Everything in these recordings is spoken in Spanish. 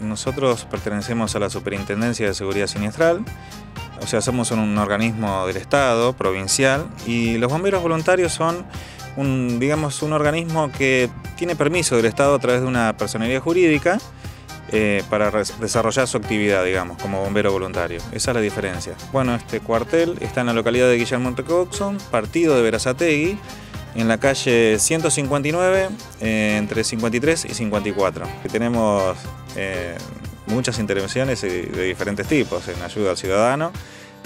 nosotros pertenecemos a la Superintendencia de Seguridad Siniestral, o sea, somos un organismo del Estado, provincial, y los bomberos voluntarios son un, digamos, un organismo que tiene permiso del Estado a través de una personalidad jurídica eh, para desarrollar su actividad, digamos, como bombero voluntario. Esa es la diferencia. Bueno, este cuartel está en la localidad de Guillermo Coxon, partido de Verazategui, en la calle 159, eh, entre 53 y 54. Que tenemos eh, muchas intervenciones de diferentes tipos en ayuda al ciudadano.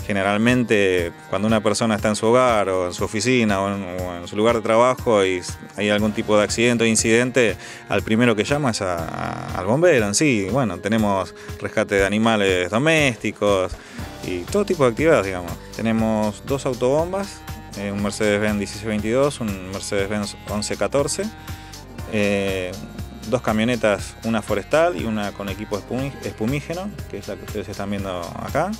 Generalmente cuando una persona está en su hogar o en su oficina o en, su lugar de trabajo y hay algún tipo de accidente o incidente, al primero que llama es al bombero en sí. Bueno, tenemos rescate de animales domésticos y todo tipo de actividades, digamos. Tenemos dos autobombas eh, un Mercedes-Benz 1622, un Mercedes-Benz 1114, eh, dos camionetas, una forestal y una con equipo espumígeno, que es la que ustedes están viendo acá.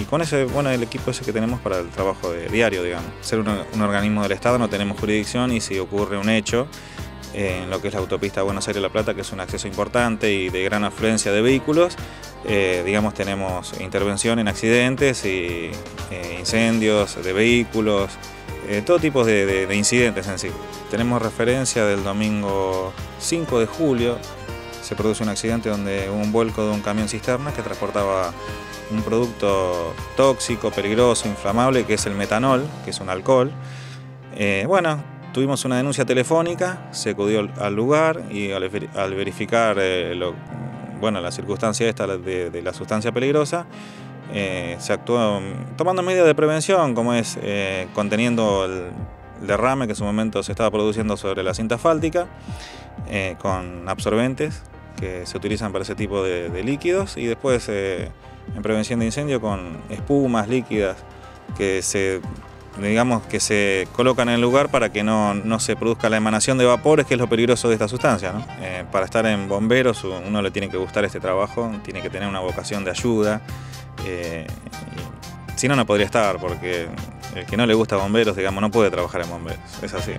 Y con ese, bueno, el equipo ese que tenemos para el trabajo de diario, digamos. Ser un, organismo del Estado no tenemos jurisdicción y si ocurre un hecho en lo que es la autopista Buenos Aires-La Plata, que es un acceso importante y de gran afluencia de vehículos, eh, digamos, tenemos intervención en accidentes y eh, incendios de vehículos, eh, todo tipo de, incidentes en sí. Tenemos referencia del domingo 5 de julio, se produce un accidente donde hubo un vuelco de un camión cisterna que transportaba un producto tóxico, peligroso, inflamable, que es el metanol, que es un alcohol. bueno, tuvimos una denuncia telefónica, se acudió al lugar y al, verificar lo, bueno, la circunstancia esta de, la sustancia peligrosa, eh, se actuó tomando medidas de prevención, como es eh, conteniendo el derrame que en su momento se estaba produciendo sobre la cinta asfáltica, eh, con absorbentes que se utilizan para ese tipo de, líquidos, y después en prevención de incendio con espumas líquidas que se digamos, que se colocan en el lugar para que no, se produzca la emanación de vapores, que es lo peligroso de esta sustancia. Eh, para estar en bomberos uno le tiene que gustar este trabajo, tiene que tener una vocación de ayuda. Eh, si no, no podría estar, porque el que no le gusta bomberos, digamos, no puede trabajar en bomberos. Es así.